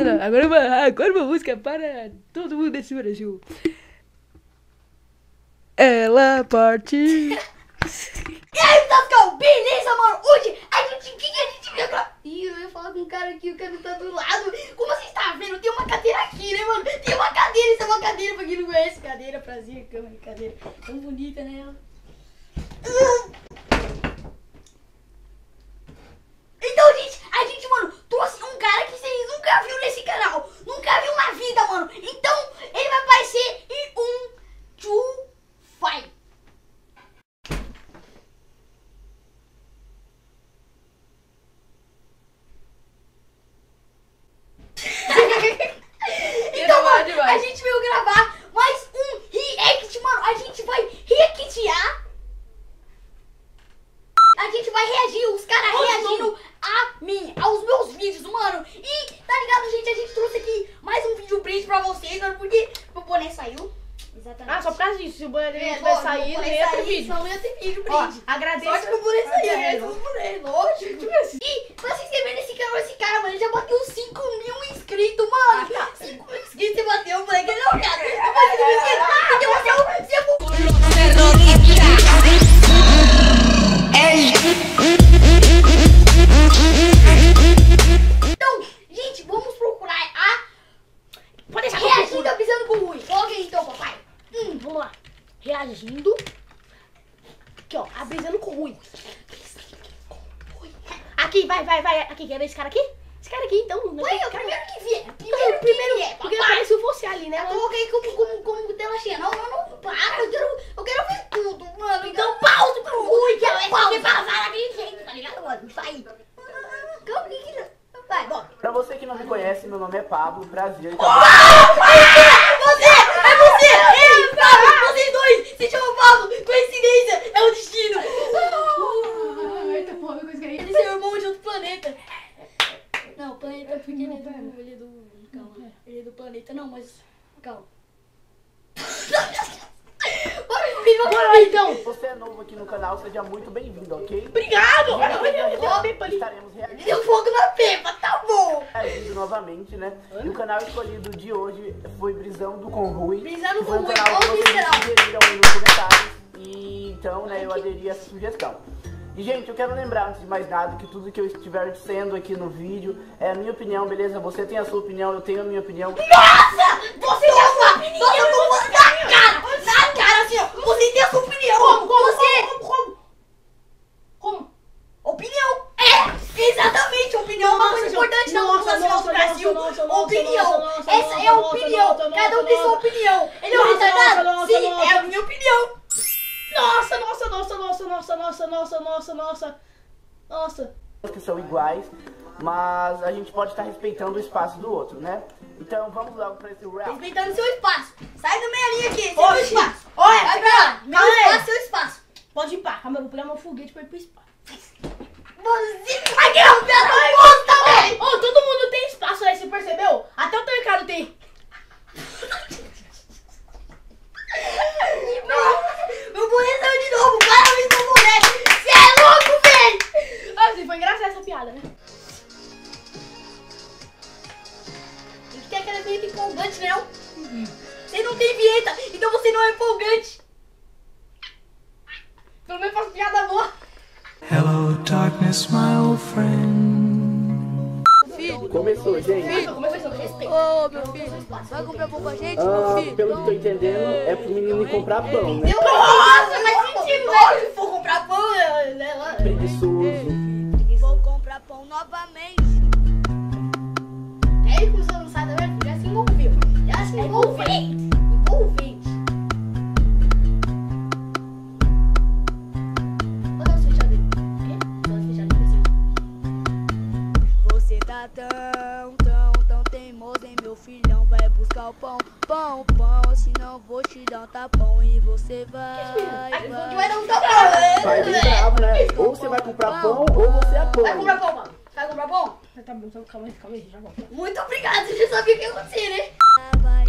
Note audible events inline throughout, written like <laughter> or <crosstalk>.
Agora, uma, agora uma música para todo mundo desse Brasil. Ela partiu. <laughs> E aí, Tascão, beleza, mano? Hoje a gente, que, a gente veio. Ih, eu ia falar com um cara aqui, o cara tá do lado. Como você está vendo? Tem uma cadeira aqui, né, mano? Tem uma cadeira, isso é uma cadeira, pra quem não conhece. Cadeira, prazer, câmera, cadeira. Tão bonita, né? ela? Então, gente, a gente, mano, trouxe um cara que vocês nunca viram nesse canal. Nunca viu na vida, mano. Então, ele vai aparecer em um, two, five. então, Gravar mano, demais. a gente veio gravar mais um react, mano. A gente vai reactear. A gente vai reagir, os caras reagindo a mim, aos meus vídeos, mano. E, tá ligado, gente? A gente trouxe aqui mais um vídeo brinde pra vocês, mano, porque o saiu. Exatamente. Ah, só por causa disso. Se o banheiro É, vai lógico, sair, o não boné ia ter vídeo. Não ia ter vídeo Ó, brinde. agradeço. Sorte que o boné saiu, É, né? O boné, lógico. E pra se inscrever nesse canal, esse cara, mano, ele já bateu 5 mil inscritos, mano. 5 mil inscritos você bateu, moleque. Ele <laughs> não quer. Mas ele me inscrito. Porque você é o- você é o Aqui, quer ver esse cara aqui? Esse cara aqui, então. não Ué, tem é o cara- primeiro que vier. Primeiro, o primeiro, que vier, porque papai. apareceu você ali, né? Eu mano? coloquei como, como, como tela cheia. Não, não, não, para. Eu quero, eu quero ver tudo, mano. Então, pause pro Rui, que é pause. pra falar daquele jeito, tá ligado, mano? Isso aí. Calma, que que... Vai, bora. Pra você que não me conhece, meu nome é Pablo, prazer. Você! É você! Ei, Pablo! Vocês dois! Se chama Pablo! Coincidência! É o destino! Eita porra, que coisa que é Ele é irmão de outro planeta. Não, planeta porque ele é do. Ele é do. Calma. Ele é do planeta. Não, mas. Calma. Bora, filho, Bora lá, então. Você é novo aqui no canal, seja muito bem-vindo, ok? Obrigado. Estaremos reagindo Deu fogo na pepa, tá bom! novamente, né? E o canal escolhido de hoje foi Brisão do Conrui. Brisão do Conrui, ó, que sugeriram nos comentários. E então, né, eu aderi a essa sugestão. E, gente, eu quero lembrar, antes de mais nada, que tudo que eu estiver dizendo aqui no vídeo é a minha opinião, beleza? Você tem a sua opinião, eu tenho a minha opinião. Nossa! Você tem a sua opinião! Nossa, eu tô falando na cara! Na cara, assim, ó! Você tem a sua opinião! Como, como, Você... como, como? Como? Opinião! É! Exatamente! Opinião é uma coisa importante na nossa, população do Brasil! opinião! nossa, nossa, Essa é a opinião! nossa, Cada um tem sua opinião! Ele é um retardado? Sim, nossa. é a minha opinião! Nossa, nossa, nossa, nossa, nossa, nossa, nossa, nossa, nossa. Nossa. que são iguais, mas a gente pode estar respeitando o espaço do outro, né? Então vamos logo para esse round. Respeitando seu espaço! Sai da minha linha aqui! Seu Oxi. espaço! Olha, Vai pra lá! Meu calma espaço, seu espaço! Pode ir pá. Calma, eu vou pegar meu foguete pra ir pro espaço. Vai ganhar um piada bosta, velho! Ô, todo mundo tem espaço aí, você percebeu? Até o teu Ricardo tem. Começou, gente. Começou, começou. Respeito. Ô, meu filho. Vai comprar pão pra gente, meu Ah, filho? pelo que tô entendendo, é pro menino ir comprar pão, né? Nossa, faz sentido, né? Se for comprar pão, é, né? lá- Preguiçoso. Vou comprar pão novamente. É ele começou a lançar, tá vendo? Já se envolveu. Já se envolveu. Você vai. Aí vai. vai dar um né? Vai bem bravo, né? Ou você vai comprar pão, ou você Vai apoia. comprar pão, mano. Vai comprar pão? Tá bom, então calma aí, calma aí, já volto. Muito obrigado, você já sabia o que ia acontecer, né? Vai,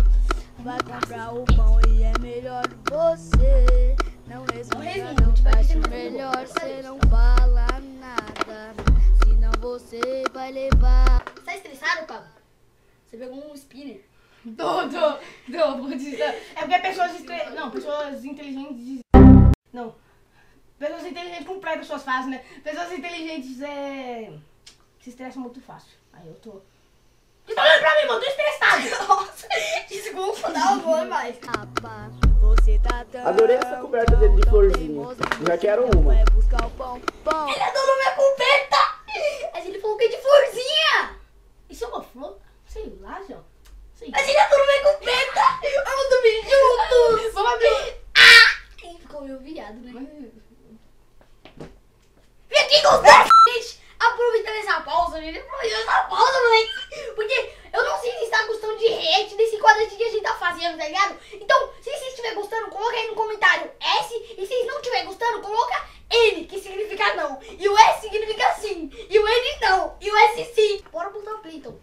vai comprar o pão e é melhor você. Não resmunga, não vai dizer melhor você não fala nada. Senão você vai levar. Você tá estressado, Pablo? Você pegou um spinner. Tô, tô, vou dizer. É porque pessoas. Não, pessoas inteligentes. Não. Pessoas inteligentes completam suas fases, né? Pessoas inteligentes é. se estressam muito fácil. Aí eu tô. Você tá olhando pra mim, mano? Tô estressado! <laughs> Nossa, desculpa, uma boa mais. Tá Adorei essa coberta dele de florzinha. Já quero uma. Ele minha coberta! Mas ele falou que é de florzinha! Isso é uma flor? Sei lá, João. Sei lá. Mas ele adorou minha coberta! Vamos dormir juntos! Vamos abrir. Ah! Ih, ficou meio viado, né? Vem aqui, gostar! Gente, aproveitando essa pausa, gente. Aproveitando essa pausa, moleque. Porque eu não sei se está gostando de react desse tá fazendo, tá ligado? Então, se você estiver gostando, coloca aí no comentário S. E se não estiver gostando, coloca N, que significa não. E o S significa sim. E o N não. E o S sim. Bora botar o play, então.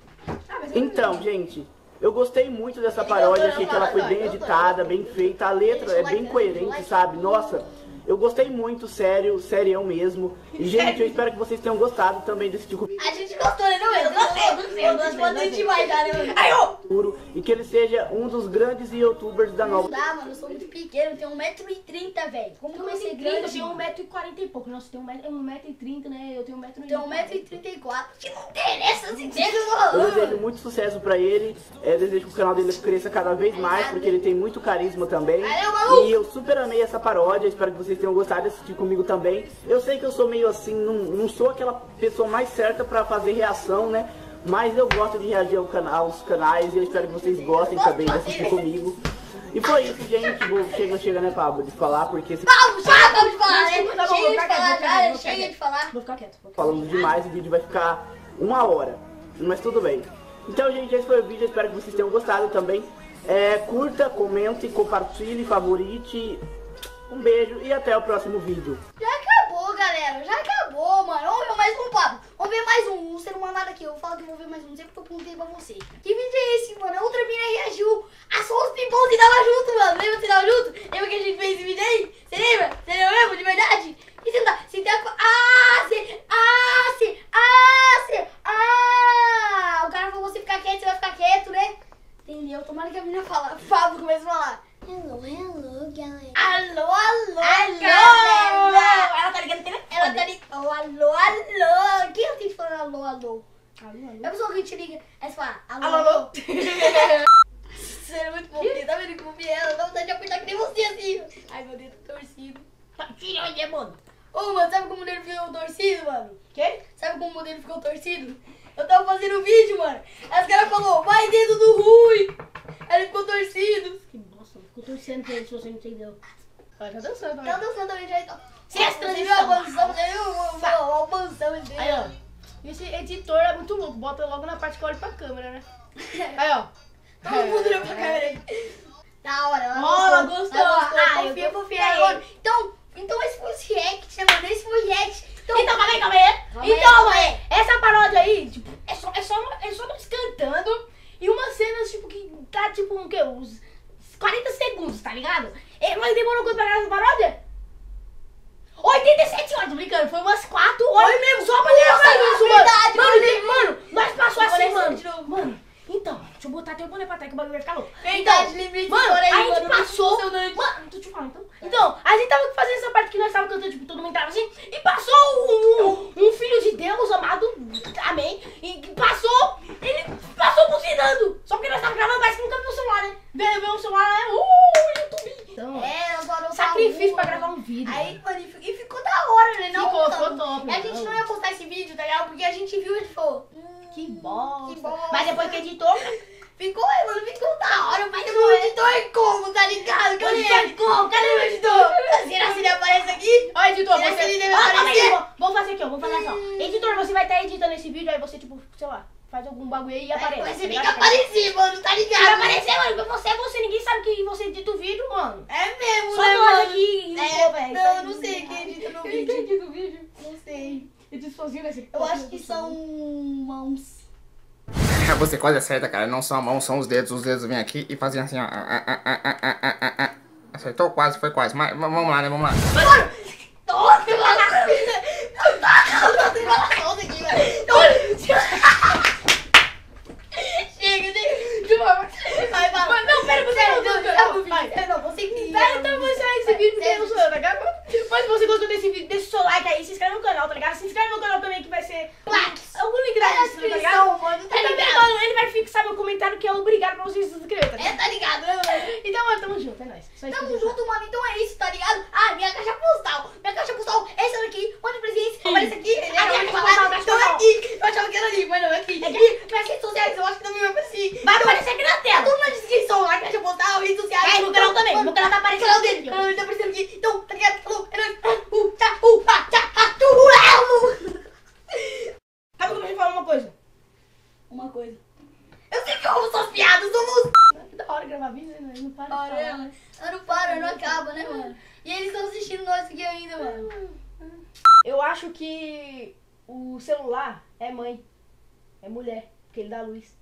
Ah, Então, gente, eu gostei muito dessa paródia, achei que ela foi bem editada, bem feita, a letra é bem coerente, sabe? Nossa, eu gostei muito, sério, serião mesmo. E, <laughs> gente, eu espero que vocês tenham gostado também desse tipo A gente gostou, né, não é? Eu gostei, eu gostei, eu gostei, eu gostei demais, né, ó! futuro e que ele seja um dos grandes youtubers da Não nova. dá, mano, eu sou muito pequeno, eu tenho 1,30m, velho. Como que eu ser 1,30m, grande? eu tenho mano? 1,40m e pouco. Nossa, tem 1,30m, né? Eu tenho 1,30m. Eu tenho 1,34m. Que não interessa, assim, entende, Eu mano? desejo muito sucesso pra ele, é, desejo que o canal dele cresça cada vez mais, porque ele tem muito carisma também. Valeu, maluco! E eu super amei essa paródia, espero que vocês tenham gostado de assistir comigo também. Eu sei que eu sou meio assim, não, não sou aquela pessoa mais certa pra fazer reação, né? Mas eu gosto de reagir ao canal, aos canais, e eu espero que vocês gostem também de assistir comigo. E foi isso, gente. Vou- Chega, chega, né, Pablo, de falar, porque se Vamos, chega, vamos de falar, né? Tá Chega de falar, cara, chega quieto. de falar. Vou ficar quieto. Falando demais, o vídeo vai ficar uma hora. Mas tudo bem. Então, gente, esse foi o vídeo. Espero que vocês tenham gostado também. É, curta, comente, compartilhe, favorite. Um beijo e até o próximo vídeo. Já acabou, galera, já acabou, mano. Vamos ver mais um papo. Vamos ver mais um. Não mandar aqui, eu falo que vou ver mais um, não sei porque eu perguntei pra você. Que vídeo é esse, mano? A outra mina reagiu a só os pimpões e tava junto, mano. Lembra você tava junto? Lembra que a gente fez esse vídeo aí? Você lembra? Você lembra mesmo, de verdade? E você tá... Você tá... Ah, você... Ah, você... Ah, você... Ah! O cara falou você ficar quieto, você vai ficar quieto, né? Entendeu? Tomara que a menina fala. Fábio comece a falar. Hello, hello, galera. Alô, alô, Alô! galera! Ela tá ligando o telefone. Ela tá ligando. Oh, alô, alô. Quem eu tenho que falar alô, alô? É a pessoa que te liga. Aí você fala alô, Alô, alô. <laughs> Você é muito fofinha, tá vendo como ela? Dá vontade de apertar que nem você assim. Ai, meu dedo torcido. Tira onde é, mano? Ô, mano, sabe como o dedo ficou torcido, mano? Quê? Sabe como o dedo ficou torcido? Eu tava fazendo vídeo, mano. Aí os caras falaram, vai dedo do ruim. Aí ele ficou torcido. Que bosta, ficou torcendo pra ele se você não entendeu. Ela tá dançando também. Tá dançando também já então. Essa Você viu a mansão? Você viu a- a mansão dele? Aí, ó. Esse editor é muito louco. Bota logo na parte que olha pra câmera, né? <laughs> Aí, ó. Todo mundo olhou pra câmera aí. <laughs> Da hora, ela Ó, ela gostou, Ela gostou. Ah, Confia, eu confia confio aí. Então, então esse foi o react, né, mano? Esse foi o react. Então, Então, calma aí, calma aí. Calma aí, então, calma mano, essa paródia aí, tipo, é só, é, só, é só nós cantando e umas cenas, tipo, que tá, tipo, o quê? Uns 40 segundos, tá ligado? E nós demorou quanto pra gravar essa paródia? 87 horas, brincando, foi umas 4 horas Foi mesmo? só pra gravar é isso, verdade, mano. Mano, mesmo. mano, nós passou Agora assim, é mano. Mano, então, deixa eu botar até o boné pra trás que o bagulho vai ficar louco. Verdade, então, de Mano, aí, a gente mano, passou. Mano, tô te falando então. Então, a gente tava fazendo essa parte que nós tava cantando, tipo, todo mundo entrava assim, e passou um, um filho de Deus amado, amém, e passou, ele passou buzinando. Só porque nós tava gravando, mas que nunca viu o celular, né? Veio o celular, né? Uh, YouTube. Então, É, nós paramos sacrifício pra gravar um vídeo. Aí, mano, Não, Ficou, ficou top, E a gente não ia postar esse vídeo, tá ligado? Porque a gente viu e falou. hum, que bosta. Que bosta. Mas depois que editou, Ficou, mano, ficou da hora, mas o editor como, tá ligado? Cadê? editor como? Cadê o editor? Será que ele aparece aqui? Ó, editor, Será você... ele deve aí, aparecer? vamos- Vamos fazer aqui, ó. Vamos fazer assim, ó. Editor, você vai estar editando esse vídeo, aí você, tipo, sei lá, faz algum bagulho aí e aparece. Mas tá você tem que aparecer, mano, tá ligado? Vai aparecer, mano, porque você é você, ninguém sabe que você edita o vídeo, mano. É mesmo, Só né, nós mano? aqui e É, povo, é. não, eu não sei quem edita no <laughs> vídeo. edita o vídeo? Não sei. Edita sozinho nesse Eu acho que são mãos. <laughs> Você quase acerta, cara. Não são a mão, são os dedos. Os dedos vêm aqui e fazem assim, ó. Ah, ah, ah. Acertou? Quase, foi quase. Mas vamos lá, né? Vamos lá. Nossa, vídeo. Pai, não, você que tá, então vou sair esse vídeo porque eu sou Mas se você gostou desse vídeo, deixa o seu like aí, se inscreve no canal, tá ligado? Se inscreve também. Mano, No canal tá aparecendo canal dele. canal dele tá aparecendo aqui. Então, tá ligado? Falou, é nóis. Uh, tchau, uh, ah, tchau, ah, tchau, Sabe como eu falar uma coisa? Uma coisa. Eu sei que eu amo suas piadas, somos... Que da hora gravar vídeo, né? Não para de falar. Ela não para, não acaba, né, mano? E eles estão assistindo nós aqui ainda, mano. Eu acho que o celular é mãe. É mulher, porque ele dá luz.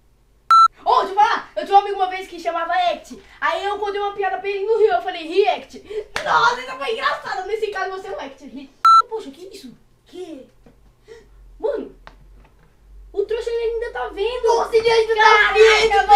Ô, oh, deixa eu falar, eu tinha um amigo uma vez que chamava Act. Aí eu contei uma piada pra ele no Rio, eu falei, React. Nossa, isso foi engraçado. Nesse caso você é um Act. Poxa, que isso? Que? Mano, o trouxa ele ainda tá vendo. Nossa, ele ainda tá Caraca, tá vendo.